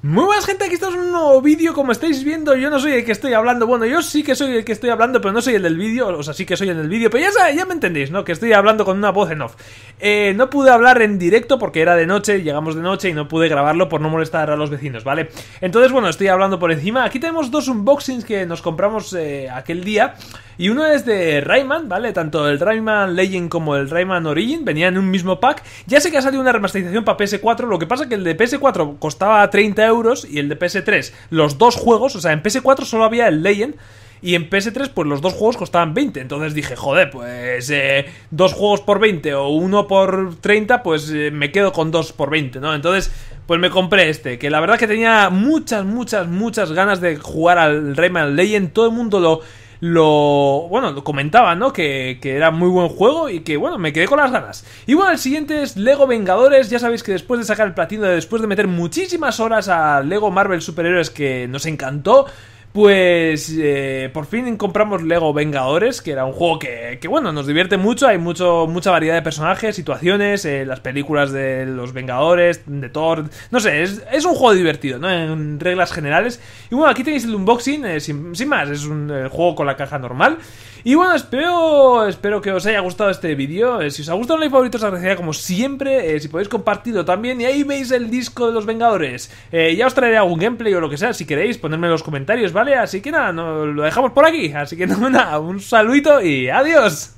Muy buenas gente, aquí estamos en un nuevo vídeo, como estáis viendo yo no soy el que estoy hablando, bueno yo sí que soy el que estoy hablando pero no soy el del vídeo, o sea sí que soy el del vídeo, pero ya, ya me entendéis, ¿no? Que estoy hablando con una voz en off eh, No pude hablar en directo porque era de noche, llegamos de noche y no pude grabarlo por no molestar a los vecinos, ¿vale? Entonces bueno, estoy hablando por encima, aquí tenemos dos unboxings que nos compramos eh, aquel día y uno es de Rayman, ¿vale? Tanto el Rayman Legend como el Rayman Origin venían en un mismo pack. Ya sé que ha salido una remasterización para PS4, lo que pasa que el de PS4 costaba 30 euros y el de PS3, los dos juegos, o sea, en PS4 solo había el Legend. Y en PS3, pues los dos juegos costaban 20. Entonces dije, joder, pues eh, dos juegos por 20 o uno por 30, pues eh, me quedo con dos por 20, ¿no? Entonces, pues me compré este, que la verdad que tenía muchas, muchas, muchas ganas de jugar al Rayman Legend. Todo el mundo lo lo bueno lo comentaba no que, que, era muy buen juego y que bueno me quedé con las ganas. Y bueno el siguiente es Lego Vengadores. Ya sabéis que después de sacar el platino después de meter muchísimas horas a Lego Marvel Superhéroes que nos encantó pues eh, por fin compramos Lego Vengadores, que era un juego que, que bueno, nos divierte mucho, hay mucho, mucha variedad de personajes, situaciones, eh, las películas de los Vengadores, de Thor, no sé, es, es, un juego divertido, ¿no? En reglas generales. Y bueno, aquí tenéis el unboxing, eh, sin, más, es un eh, juego con la caja normal. Y bueno, espero, espero que os haya gustado este vídeo. Eh, si os ha gustado un like favorito, os agradecería como siempre. Eh, si podéis compartirlo también. Y ahí veis el disco de los Vengadores. Eh, ya os traeré algún gameplay o lo que sea. Si queréis, ponedme en los comentarios, ¿vale? Así que nada, no, lo dejamos por aquí. Así que nada, un saludito y adiós.